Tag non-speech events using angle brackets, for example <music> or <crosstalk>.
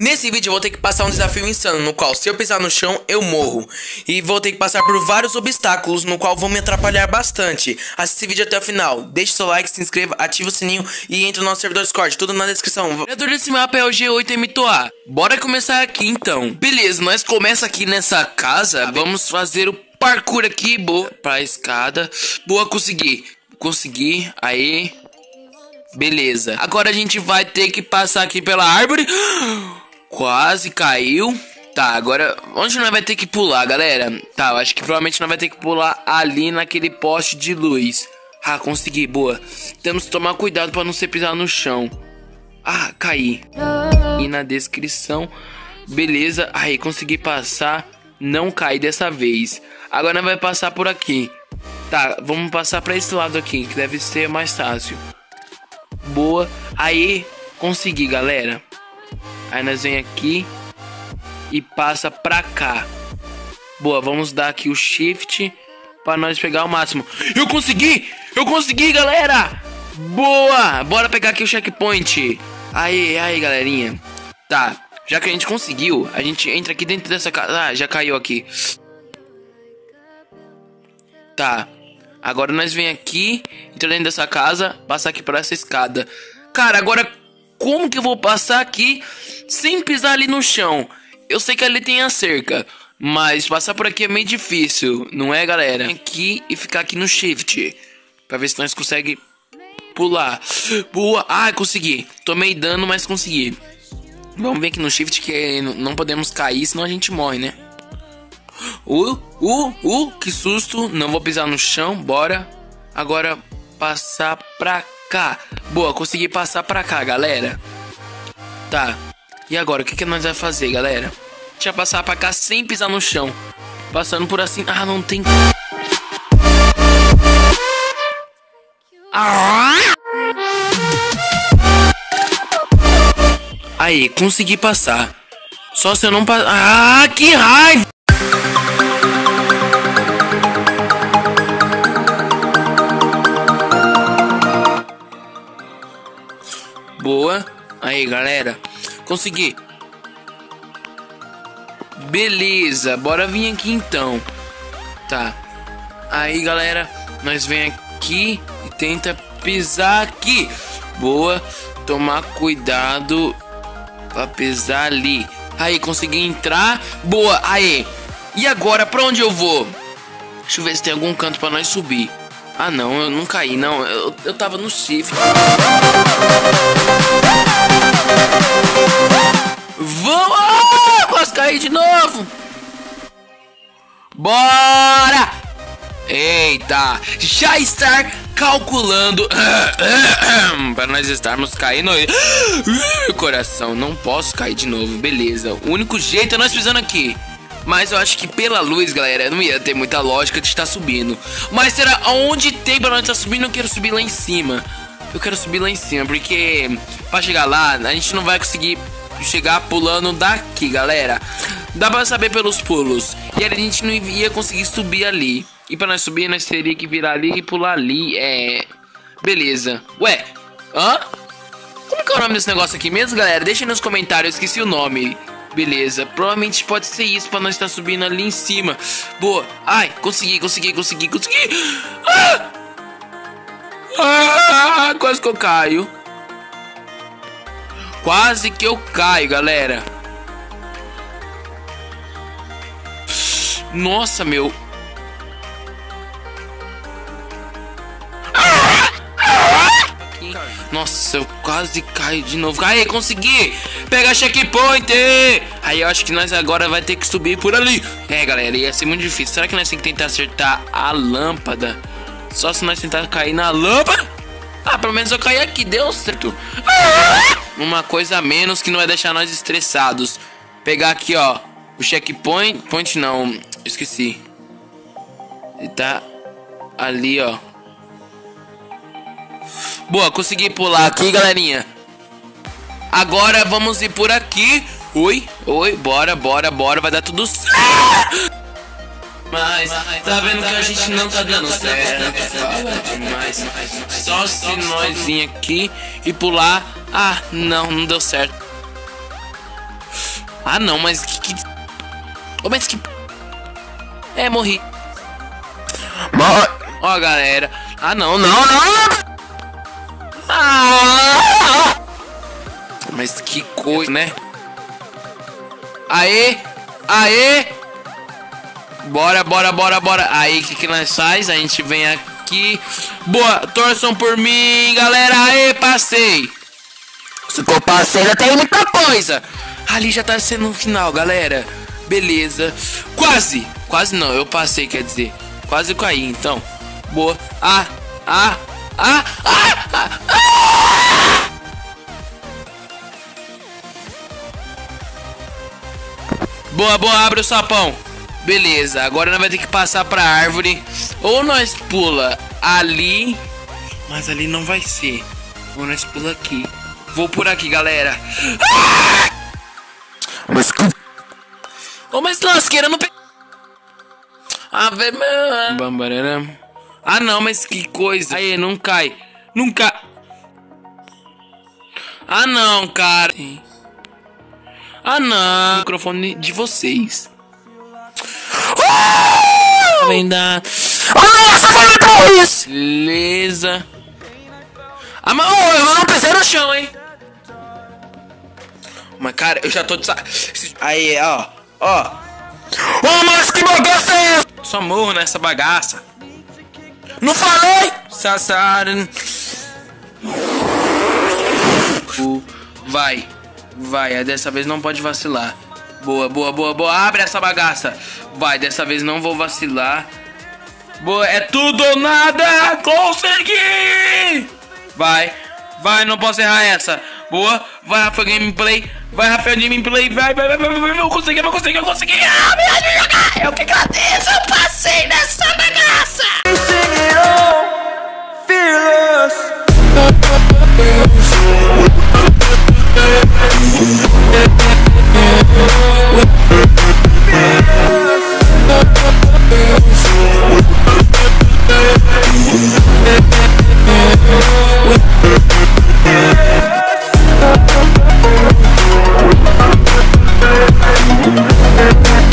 Nesse vídeo eu vou ter que passar um desafio insano, no qual se eu pisar no chão, eu morro. E vou ter que passar por vários obstáculos, no qual vão me atrapalhar bastante. Assista esse vídeo até o final, deixe seu like, se inscreva, ative o sininho e entre no nosso servidor Discord, tudo na descrição. O criador desse mapa é o G8M2A. Bora começar aqui então. Beleza, nós começa aqui nessa casa, vamos fazer o parkour aqui, boa, pra escada. Boa, consegui. Consegui, aí... Beleza. Agora a gente vai ter que passar aqui pela árvore. <gasps> Quase caiu. Tá, agora onde nós vai ter que pular, galera? Tá, eu acho que provavelmente nós vai ter que pular ali naquele poste de luz. Ah, consegui, boa. Temos que tomar cuidado para não ser pisar no chão. Ah, caí. E na descrição. Beleza, aí consegui passar. Não caí dessa vez. Agora nós vai passar por aqui. Tá, vamos passar para esse lado aqui, que deve ser mais fácil. Boa. Aí, consegui, galera. Aí nós vem aqui e passa pra cá. Boa, vamos dar aqui o shift para nós pegar o máximo. Eu consegui! Eu consegui, galera! Boa! Bora pegar aqui o checkpoint. Aí, aí, galerinha. Tá, já que a gente conseguiu, a gente entra aqui dentro dessa casa. Ah, já caiu aqui. Tá. Agora nós vem aqui, entra dentro dessa casa, passa aqui por essa escada. Cara, agora como que eu vou passar aqui sem pisar ali no chão? Eu sei que ali tem a cerca, mas passar por aqui é meio difícil, não é, galera? Aqui e ficar aqui no shift, pra ver se nós consegue pular. Boa, ah, consegui. Tomei dano, mas consegui. Vamos ver aqui no shift que não podemos cair, senão a gente morre, né? Uh, uh, uh, que susto. Não vou pisar no chão, bora. Agora passar pra cá. Boa, consegui passar pra cá, galera. Tá. E agora, o que, que nós vamos fazer, galera? Deixa passar pra cá sem pisar no chão. Passando por assim. Ah, não tem. Ah! Aí, consegui passar. Só se eu não passar. Ah, que raiva! Boa. Aí, galera. Consegui. Beleza. Bora vir aqui então. Tá. Aí, galera. Nós vem aqui e tenta pisar aqui. Boa. Tomar cuidado pra pisar ali. Aí, consegui entrar. Boa. Aí. E agora, pra onde eu vou? Deixa eu ver se tem algum canto pra nós subir. Ah, não, eu não caí, não. Eu, eu tava no shift. Vamos! Ah, quase caí de novo! Bora! Eita! Já estar calculando para nós estarmos caindo. Coração, não posso cair de novo, beleza. O único jeito é nós pisando aqui. Mas eu acho que pela luz, galera, não ia ter muita lógica de estar subindo. Mas será onde tem pra nós estar subindo? Eu quero subir lá em cima. Eu quero subir lá em cima, porque pra chegar lá, a gente não vai conseguir chegar pulando daqui, galera. Dá pra saber pelos pulos. E a gente não ia conseguir subir ali. E pra nós subir, nós teria que virar ali e pular ali. É. Beleza. Ué, hã? Como que é o nome desse negócio aqui mesmo, galera? Deixa nos comentários, eu esqueci o nome. Beleza, provavelmente pode ser isso pra nós estar subindo ali em cima. Boa. Ai, consegui, consegui, consegui, consegui. Ah! Ah, quase que eu caio. Quase que eu caio, galera. Nossa, meu. Nossa, eu quase caio de novo. Aí, consegui! Pega checkpoint! Aí eu acho que nós agora vai ter que subir por ali. É, galera, ia ser muito difícil. Será que nós temos que tentar acertar a lâmpada? Só se nós tentar cair na lâmpada? Ah, pelo menos eu caí aqui, deu certo. Uma coisa a menos que não vai deixar nós estressados. Pegar aqui, ó, o checkpoint. Point não, esqueci. Ele tá ali, ó. Boa, consegui pular aqui, galerinha. Agora vamos ir por aqui. Oi, oi, bora, bora, bora, vai dar tudo certo. Mas, tá vendo que a gente não tá dando certo. Fala demais. Só se nós vir aqui e pular. Ah, não, não deu certo. Ah, não, mas que... que... Oh, mas que... É, morri. Ó, oh, galera. Ah, não, não, não! Ah! Mas que coisa, né? Aê! Aê! Bora, bora, bora, bora. Aí, o que, que nós faz? A gente vem aqui. Boa, torçam por mim, galera. Aê, passei. Se for passei, já tem muita coisa. Ali já tá sendo o final, galera. Beleza. Quase. Quase não, eu passei, quer dizer. Quase caí, então. Boa. Ah, ah, ah, ah, ah, ah. Boa, boa, abre o sapão. Beleza, agora nós vai ter que passar pra árvore. Ou nós pula ali. Mas ali não vai ser. Ou nós pula aqui. Vou por aqui, galera. Ah! Mas... Oh, mas lasqueira não... Ah, velho... Ah, não, mas que coisa. Aí, não cai. Nunca... Ah, não, cara. Ah, não. O microfone de vocês. Uh! Vem dar... Beleza. Ah, mas oh, eu não pensei no chão, hein? Mas, cara, eu já tô de sa... Aí, ó. Ó. Oh, mas que bagaça é essa? Só morro nessa bagaça. Não falei? Sassaren. Vai. Vai, dessa vez não pode vacilar. Boa, boa, boa, boa. Abre essa bagaça. Vai, dessa vez não vou vacilar. Boa, é tudo ou nada. Consegui! Vai, vai, não posso errar essa. Boa. Vai, Rafa Gameplay. Vai, Rafael Gameplay. Vai, vai, vai, vai, vai. Eu consegui, eu consegui, eu consegui. Ah, me ajuda jogar. Eu que agradeço. Eu passei nessa bagaça. Fearless.